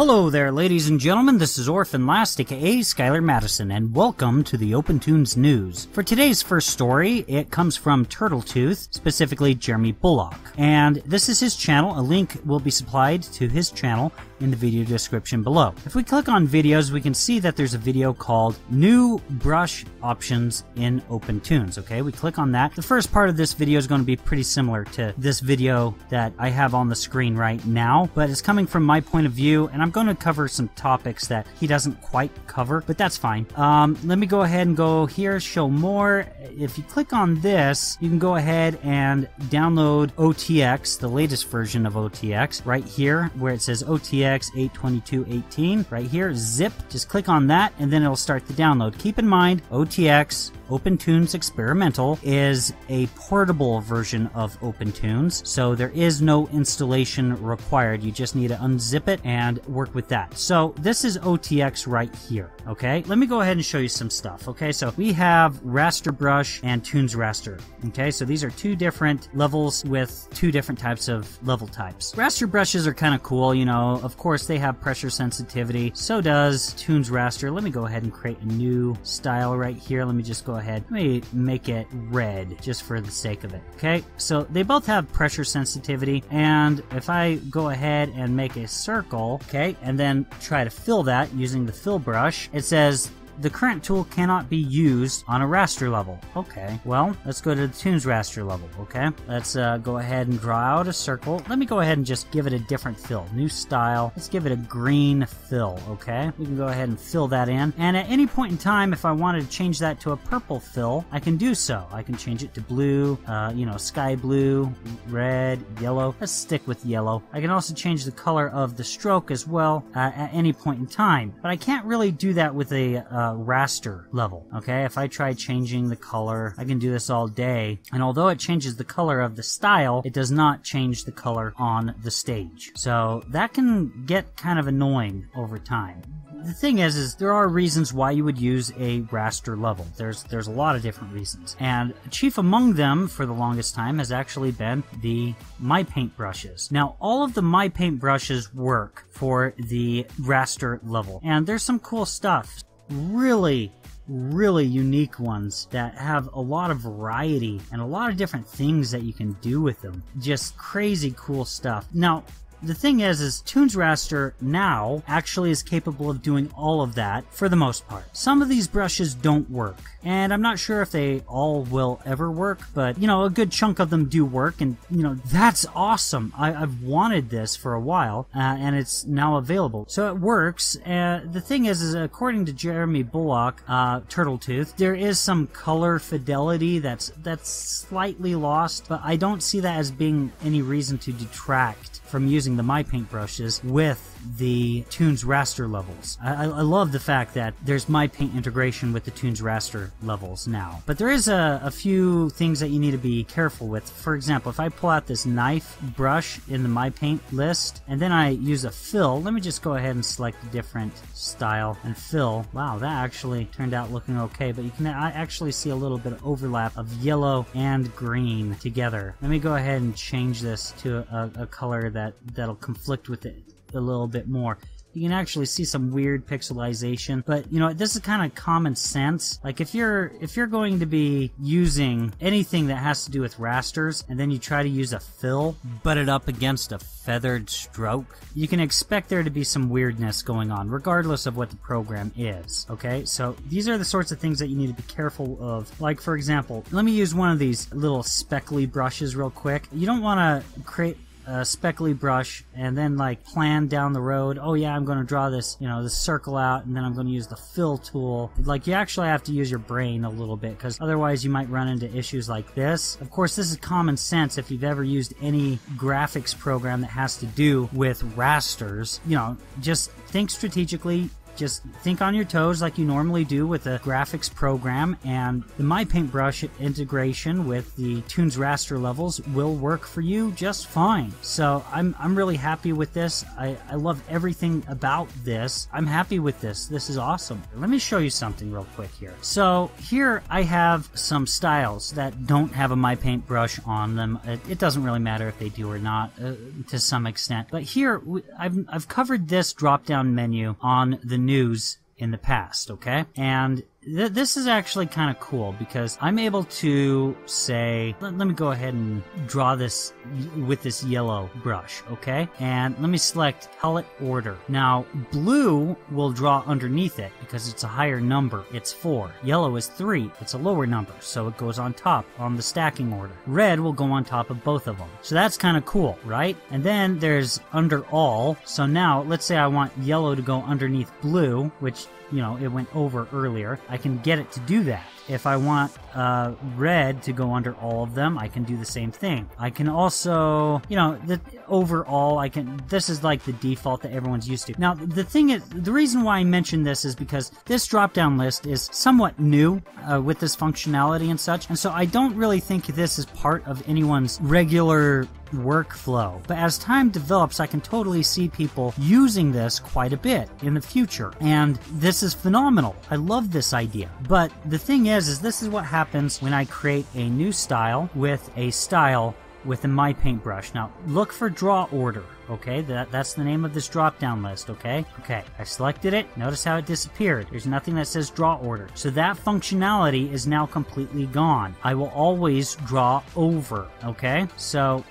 Hello there, ladies and gentlemen. This is Orphan Last, aka Skylar Madison, and welcome to the OpenToonz News. For today's first story, it comes from Turtletooth, specifically Jeremy Bullock. And this is his channel. A link will be supplied to his channel in the video description below. If we click on videos, we can see that there's a video called New Brush Options in OpenToonz, Okay, we click on that. The first part of this video is going to be pretty similar to this video that I have on the screen right now, but it's coming from my point of view, and I'm going to cover some topics that he doesn't quite cover, but that's fine. Um, let me go ahead and go here, show more. If you click on this, you can go ahead and download OTX, the latest version of OTX, right here where it says OTX 82218 right here. Zip. Just click on that and then it'll start the download. Keep in mind, OTX OpenToonz Experimental is a portable version of OpenToonz, so there is no installation required. You just need to unzip it and work with that. So this is OTX right here, okay? Let me go ahead and show you some stuff, okay? So we have Raster Brush and Toonz Raster, okay? So these are two different levels with two different types of level types. Raster brushes are kind of cool, you know, of course they have pressure sensitivity, so does Toonz Raster. Let me go ahead and create a new style right here. Let me just go ahead. Let me make it red just for the sake of it. Okay, so they both have pressure sensitivity, and if I go ahead and make a circle, okay, and then try to fill that using the fill brush, it says the current tool cannot be used on a raster level. Okay, well, let's go to the Toonz raster level, okay? Let's uh, go ahead and draw out a circle. Let me go ahead and just give it a different fill. New style. Let's give it a green fill, okay? We can go ahead and fill that in. And at any point in time, if I wanted to change that to a purple fill, I can do so. I can change it to blue, uh, you know, sky blue, red, yellow. Let's stick with yellow. I can also change the color of the stroke as well uh, at any point in time. But I can't really do that with a uh, raster level. Okay, if I try changing the color, I can do this all day. And although it changes the color of the style, it does not change the color on the stage. So that can get kind of annoying over time the thing is, is there are reasons why you would use a raster level. There's there's a lot of different reasons, and chief among them for the longest time has actually been the My Paint brushes. Now, all of the My Paint brushes work for the raster level, and there's some cool stuff really really unique ones that have a lot of variety and a lot of different things that you can do with them. Just crazy cool stuff. Now, the thing is, is Toonz Raster now actually is capable of doing all of that for the most part. Some of these brushes don't work, and I'm not sure if they all will ever work, but you know, a good chunk of them do work, and you know, that's awesome. I, have wanted this for a while, uh, and it's now available. So it works. Uh, the thing is, is according to Jeremy Bullock, uh, Turtletooth, there is some color fidelity that's that's slightly lost, but I don't see that as being any reason to detract from using the My Paint brushes with the Toonz raster levels. I, I, love the fact that there's My Paint integration with the Toonz raster levels now. But there is a, a few things that you need to be careful with. For example, if I pull out this knife brush in the My Paint list and then I use a fill, let me just go ahead and select a different style and fill. Wow, that actually turned out looking okay, but you can I actually see a little bit of overlap of yellow and green together. Let me go ahead and change this to a, a color that that that'll conflict with it a little bit more. You can actually see some weird pixelization but you know this is kind of common sense. Like if you're if you're going to be using anything that has to do with rasters and then you try to use a fill but it up against a feathered stroke you can expect there to be some weirdness going on regardless of what the program is okay? So these are the sorts of things that you need to be careful of. Like for example let me use one of these little speckly brushes real quick. You don't want to create a speckly brush and then like plan down the road oh yeah i'm going to draw this you know this circle out and then i'm going to use the fill tool. Like you actually have to use your brain a little bit because otherwise you might run into issues like this. Of course this is common sense if you've ever used any graphics program that has to do with rasters. You know just think strategically just think on your toes like you normally do with a graphics program, and the My Paintbrush integration with the Toonz raster levels will work for you just fine. So I'm, I'm really happy with this. I, I love everything about this. I'm happy with this. This is awesome. Let me show you something real quick here. So here I have some styles that don't have a My Paintbrush on them. It, it doesn't really matter if they do or not uh, to some extent. But here I've, I've covered this drop down menu on the news in the past, okay? And th- this is actually kind of cool because I'm able to say, let, let me go ahead and draw this with this yellow brush, okay? And let me select palette order. Now, blue will draw underneath it because it's a higher number. It's four. Yellow is three. It's a lower number, so it goes on top on the stacking order. Red will go on top of both of them. So that's kind of cool, right? And then there's under all. So now, let's say I want yellow to go underneath blue, which you know, it went over earlier. I can get it to do that. If I want uh, red to go under all of them, I can do the same thing. I can also, you know, the overall, I can. This is like the default that everyone's used to. Now, the thing is, the reason why I mentioned this is because this drop-down list is somewhat new uh, with this functionality and such, and so I don't really think this is part of anyone's regular workflow. But as time develops, I can totally see people using this quite a bit in the future. And this is phenomenal. I love this idea. But the thing is, is this is what happens when I create a new style with a style within my paintbrush. Now, look for draw order, okay? That, that's the name of this drop down list, okay? Okay, I selected it. Notice how it disappeared. There's nothing that says draw order. So that functionality is now completely gone. I will always draw over, okay? So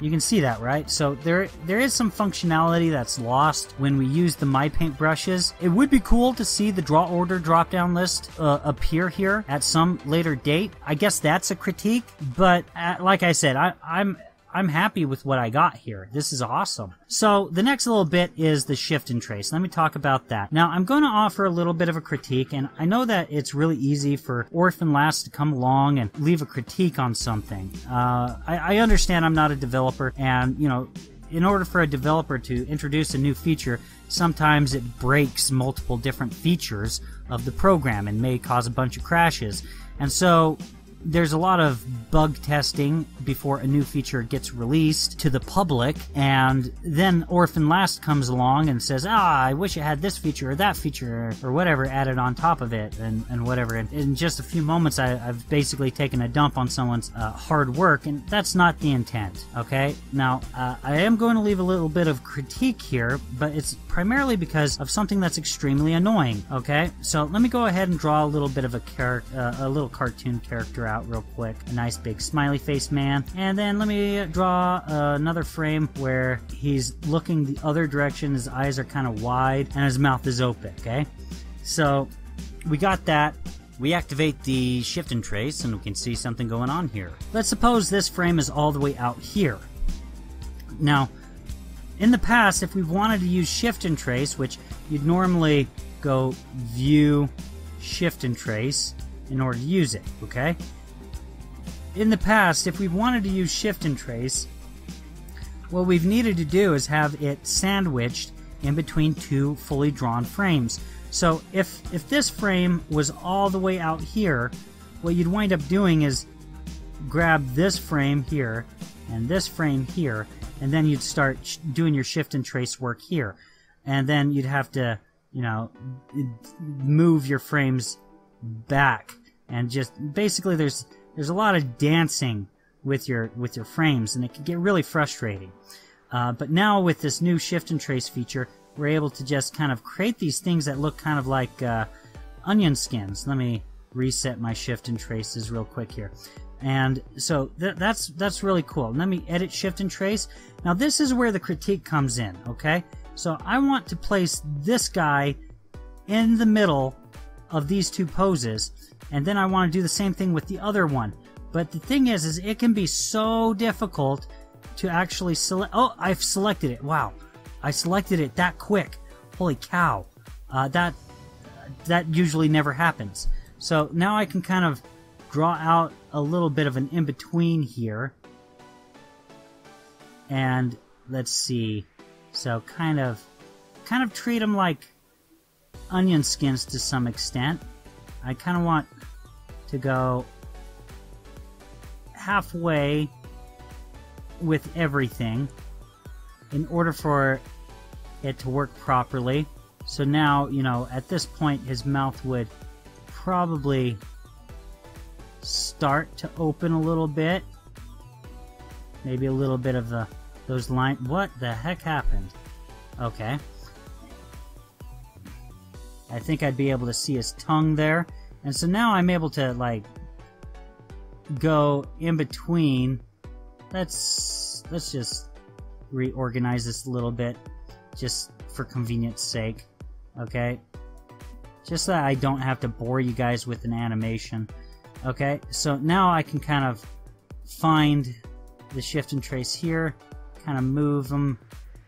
you can see that, right? So there there is some functionality that's lost when we use the My Paint brushes. It would be cool to see the draw order drop down list uh, appear here at some later date. I guess that's a critique, but uh, like I said, I, I'm I'm happy with what I got here. This is awesome. So the next little bit is the shift and trace. Let me talk about that. Now I'm going to offer a little bit of a critique and I know that it's really easy for Orphan Last to come along and leave a critique on something. Uh, I, I understand I'm not a developer and, you know, in order for a developer to introduce a new feature, sometimes it breaks multiple different features of the program and may cause a bunch of crashes. And so there's a lot of bug testing before a new feature gets released to the public, and then Orphan Last comes along and says, ah, I wish it had this feature or that feature or whatever added on top of it and, and whatever. And in just a few moments, I, have basically taken a dump on someone's uh, hard work, and that's not the intent, okay? Now, uh, I am going to leave a little bit of critique here, but it's primarily because of something that's extremely annoying, okay? So let me go ahead and draw a little bit of a uh, a little cartoon character out real quick. A nice big smiley face man. And then let me draw uh, another frame where he's looking the other direction. His eyes are kind of wide and his mouth is open, okay? So we got that. We activate the shift and trace and we can see something going on here. Let's suppose this frame is all the way out here. Now, in the past, if we wanted to use shift and trace, which you'd normally go view shift and trace in order to use it, okay? In the past, if we wanted to use shift and trace, what we've needed to do is have it sandwiched in between two fully drawn frames. So if, if this frame was all the way out here, what you'd wind up doing is grab this frame here and this frame here, and then you'd start doing your shift and trace work here. And then you'd have to, you know, move your frames back and just basically there's there's a lot of dancing with your with your frames, and it can get really frustrating. Uh, but now with this new shift and trace feature, we're able to just kind of create these things that look kind of like uh, onion skins. Let me reset my shift and traces real quick here. And so th- that's that's really cool. Let me edit shift and trace. Now this is where the critique comes in, okay? So I want to place this guy in the middle of these two poses and then I want to do the same thing with the other one. But the thing is, is it can be so difficult to actually select. Oh, I've selected it. Wow, I selected it that quick. Holy cow! Uh, that that usually never happens. So now I can kind of draw out a little bit of an in between here. And let's see. So kind of, kind of treat them like onion skins to some extent. I kind of want to go halfway with everything in order for it to work properly. So now, you know, at this point, his mouth would probably start to open a little bit. Maybe a little bit of the those line. What the heck happened? Okay. I think I'd be able to see his tongue there. And so now I'm able to, like, go in between. Let's, let's just reorganize this a little bit, just for convenience sake. Okay? Just so I don't have to bore you guys with an animation. Okay, so now I can kind of find the shift and trace here, kind of move them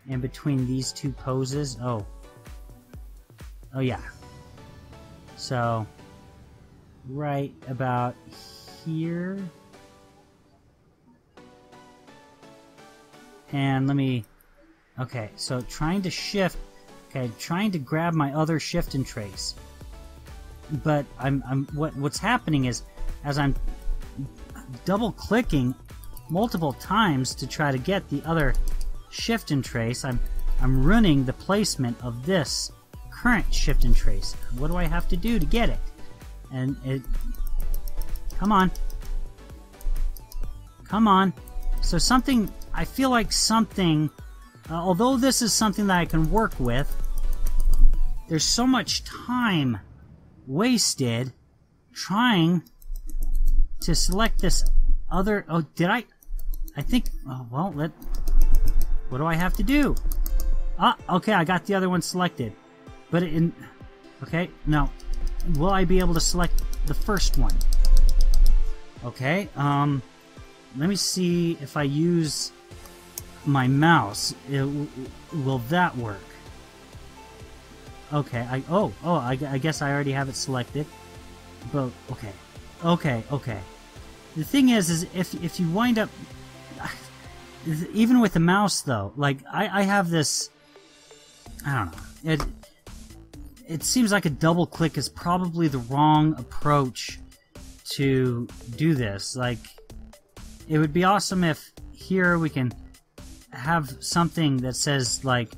in between these two poses. Oh. Oh yeah. So, right about here. And let me... Okay, so trying to shift... Okay, trying to grab my other shift and trace. But I'm, I'm what what's happening is as I'm double clicking multiple times to try to get the other shift and trace, I'm I'm running the placement of this current shift and trace. What do I have to do to get it? And it Come on. Come on. So something I feel like something uh, although this is something that I can work with, there's so much time wasted trying to select this other... Oh, did I... I think... Oh, well, let... What do I have to do? Ah, okay, I got the other one selected. But in... Okay, now, Will I be able to select the first one? Okay, um... Let me see if I use my mouse. It, will that work? Okay, I... Oh, oh, I, I guess I already have it selected. But, okay. Okay, okay. The thing is, is if if you wind up, even with the mouse though, like I, I have this, I don't know. It it seems like a double click is probably the wrong approach to do this. Like, it would be awesome if here we can have something that says like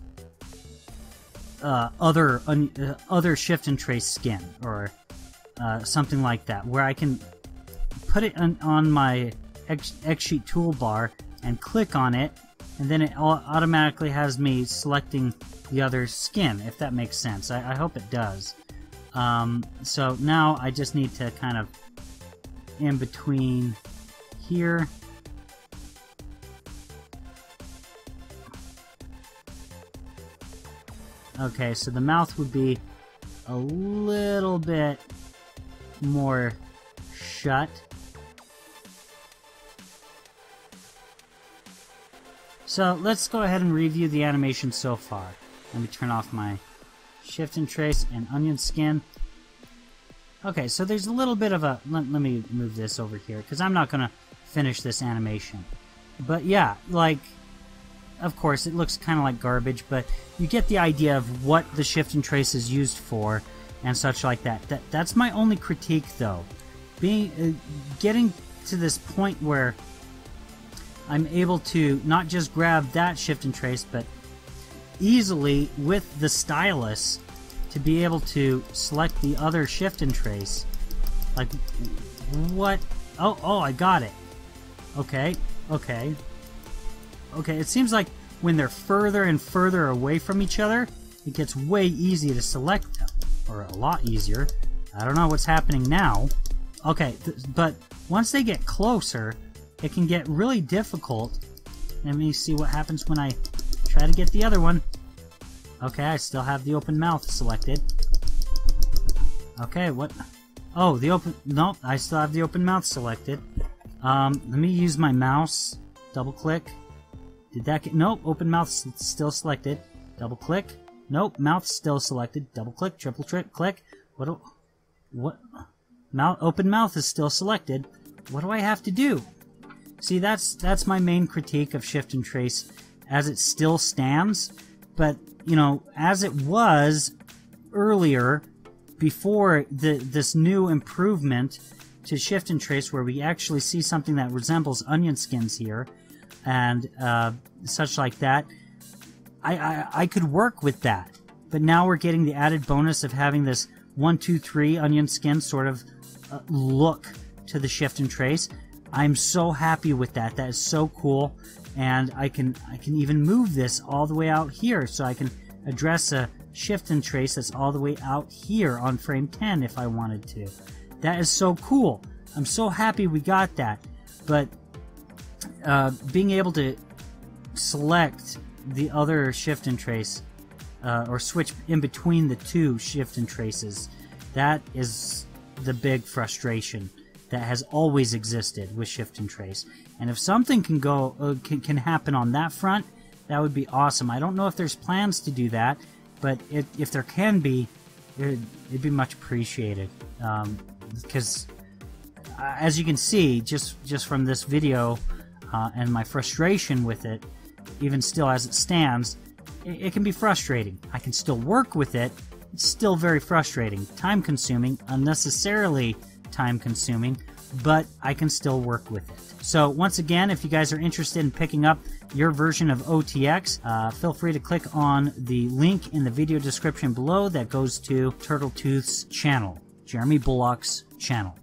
uh, other uh, other shift and trace skin or uh, something like that, where I can put it on, on my X, Sheet toolbar and click on it, and then it automatically has me selecting the other skin, if that makes sense. I, I hope it does. Um, so now I just need to kind of in between here Okay, so the mouth would be a little bit more shut. So let's go ahead and review the animation so far. Let me turn off my shift and trace and onion skin. Okay, so there's a little bit of a... Let, let me move this over here, because I'm not going to finish this animation. But yeah, like... Of course, it looks kind of like garbage, but you get the idea of what the shift and trace is used for and such like that. That That's my only critique, though. Being uh, Getting to this point where I'm able to not just grab that shift and trace, but easily with the stylus to be able to select the other shift and trace. Like, what? Oh, oh, I got it. Okay, okay. Okay, it seems like when they're further and further away from each other, it gets way easier to select them. Or a lot easier. I don't know what's happening now. Okay, but once they get closer, it can get really difficult. Let me see what happens when I try to get the other one. Okay, I still have the open mouth selected. Okay, what? Oh, the open... Nope, I still have the open mouth selected. Um, let me use my mouse. Double click. Did that get... Nope, open mouth still selected. Double click. Nope, mouth still selected. Double click, triple trick, click. What do... What... Mouth, open mouth is still selected. What do I have to do? See, that's that's my main critique of Shift and Trace as it still stands. But, you know, as it was, earlier before the this new improvement to shift and trace where we actually see something that resembles onion skins here and uh, such like that I, I, I could work with that but now we're getting the added bonus of having this one two three onion skin sort of uh, look to the shift and trace i'm so happy with that that is so cool and i can i can even move this all the way out here so i can address a shift and trace that's all the way out here on frame 10 if I wanted to. That is so cool. I'm so happy we got that. But uh, being able to select the other shift and trace uh, or switch in between the two shift and traces, that is the big frustration that has always existed with shift and trace. And if something can go uh, can, can happen on that front, that would be awesome. I don't know if there's plans to do that, but it, if there can be, it, would be much appreciated. Because um, uh, as you can see, just just from this video uh, and my frustration with it, even still as it stands, it, it can be frustrating. I can still work with it. It's still very frustrating, time consuming, unnecessarily time consuming, but I can still work with it. So once again, if you guys are interested in picking up your version of OTX, uh, feel free to click on the link in the video description below that goes to Turtletooth's channel, Jeremy Bullock's channel.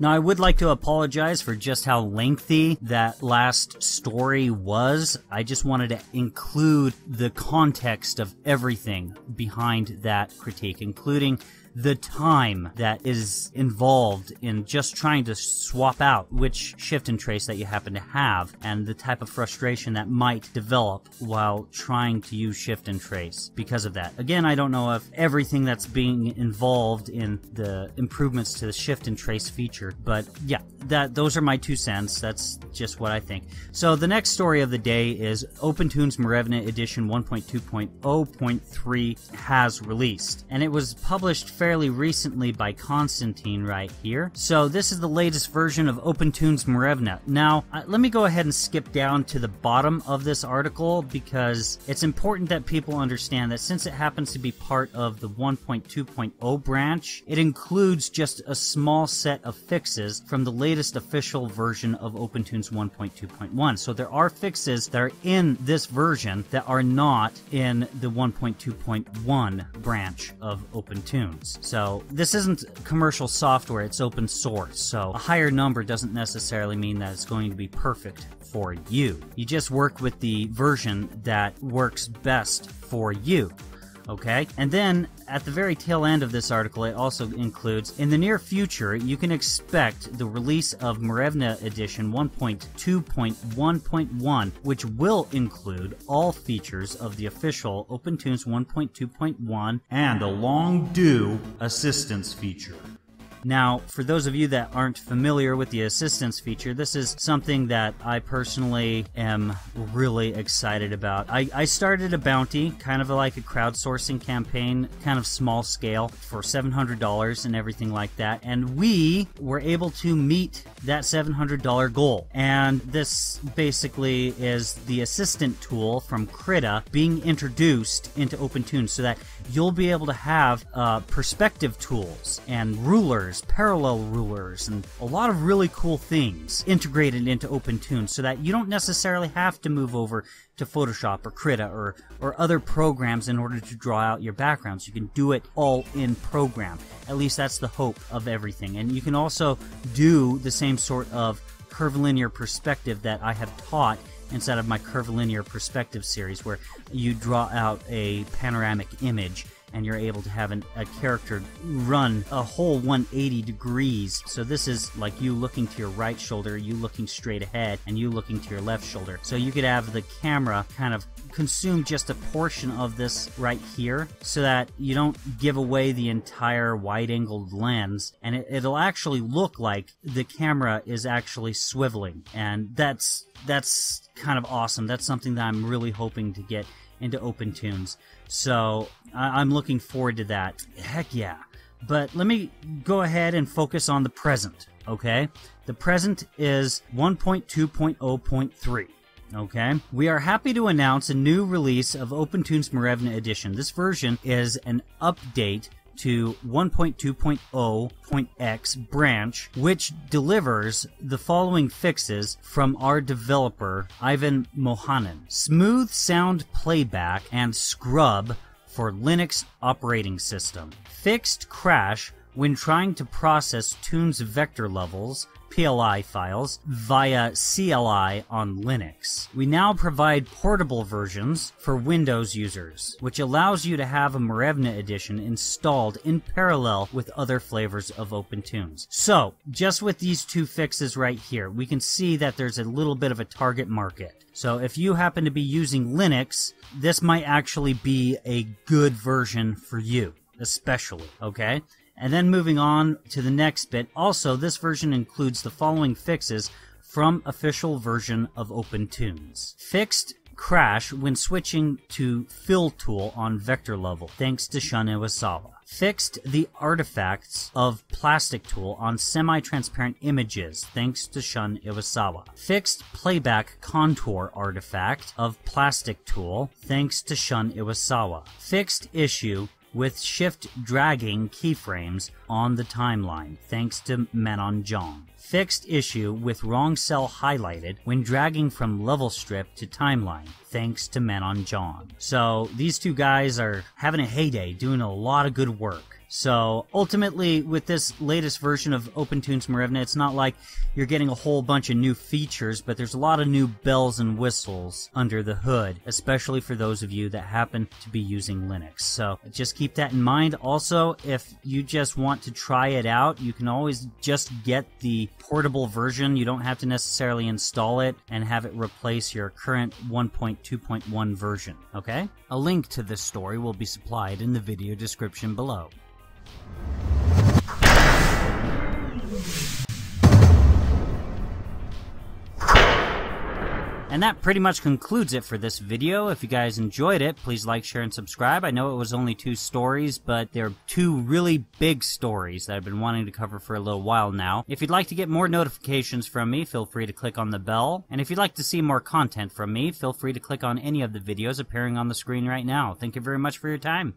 Now, I would like to apologize for just how lengthy that last story was. I just wanted to include the context of everything behind that critique, including the time that is involved in just trying to swap out which shift and trace that you happen to have and the type of frustration that might develop while trying to use shift and trace because of that. Again, I don't know if everything that's being involved in the improvements to the shift and trace feature, but yeah, that those are my two cents. That's just what I think. So the next story of the day is OpenToonz Morevna edition 1.2.0.3 has released and it was published fairly fairly recently by Constantine right here. So this is the latest version of OpenToonz Morevna. Now, uh, let me go ahead and skip down to the bottom of this article because it's important that people understand that since it happens to be part of the 1.2.0 branch, it includes just a small set of fixes from the latest official version of OpenToonz 1.2.1. So there are fixes that are in this version that are not in the 1.2.1 branch of OpenToonz. So this isn't commercial software, it's open source. So a higher number doesn't necessarily mean that it's going to be perfect for you. You just work with the version that works best for you okay? And then at the very tail end of this article, it also includes in the near future, you can expect the release of Morevna Edition 1.2.1.1, which will include all features of the official OpenToonz 1.2.1 and a long due assistance feature. Now, for those of you that aren't familiar with the assistance feature, this is something that I personally am really excited about. I, I started a bounty, kind of like a crowdsourcing campaign, kind of small scale, for $700 and everything like that. And we were able to meet that $700 goal. And this basically is the assistant tool from Krita being introduced into OpenToonz so that you'll be able to have uh, perspective tools and rulers, parallel rulers, and a lot of really cool things integrated into OpenToonz so that you don't necessarily have to move over to Photoshop or Krita or, or other programs in order to draw out your backgrounds. You can do it all in program. At least that's the hope of everything. And you can also do the same sort of curvilinear perspective that I have taught inside of my curvilinear perspective series where you draw out a panoramic image and you're able to have an, a character run a whole 180 degrees. So this is like you looking to your right shoulder, you looking straight ahead, and you looking to your left shoulder. So you could have the camera kind of consume just a portion of this right here so that you don't give away the entire wide angled lens and it, will actually look like the camera is actually swiveling and that's that's kind of awesome that's something that i'm really hoping to get into OpenToonz. So I- I'm looking forward to that. Heck yeah. But let me go ahead and focus on the present, okay? The present is 1.2.0.3. Okay. We are happy to announce a new release of OpenToonz Morevna Edition. This version is an update to 1.2.0.x branch, which delivers the following fixes from our developer, Ivan Mahonin. Smooth sound playback and scrub for Linux operating system. Fixed crash when trying to process Toonz vector levels PLI files via CLI on Linux. We now provide portable versions for Windows users, which allows you to have a Morevna edition installed in parallel with other flavors of OpenToonz. So, just with these two fixes right here, we can see that there's a little bit of a target market. So if you happen to be using Linux, this might actually be a good version for you, especially, okay? And then moving on to the next bit. Also, this version includes the following fixes from official version of OpenToonz. Fixed crash when switching to fill tool on vector level, thanks to Shun Iwasawa. Fixed the artifacts of plastic tool on semi-transparent images, thanks to Shun Iwasawa. Fixed playback contour artifact of plastic tool, thanks to Shun Iwasawa. Fixed issue with shift dragging keyframes on the timeline, thanks to Manon Jong. Fixed issue with wrong cell highlighted when dragging from level strip to timeline, thanks to Manon Jong. So these two guys are having a heyday, doing a lot of good work. So ultimately, with this latest version of OpenToonz Morevna, it's not like you're getting a whole bunch of new features, but there's a lot of new bells and whistles under the hood, especially for those of you that happen to be using Linux. So just keep that in mind. Also, if you just want to try it out, you can always just get the portable version. You don't have to necessarily install it and have it replace your current 1.2.1 version, okay? A link to this story will be supplied in the video description below. And that pretty much concludes it for this video. If you guys enjoyed it, please like, share, and subscribe. I know it was only two stories, but they're two really big stories that I've been wanting to cover for a little while now. If you'd like to get more notifications from me, feel free to click on the bell. And if you'd like to see more content from me, feel free to click on any of the videos appearing on the screen right now. Thank you very much for your time.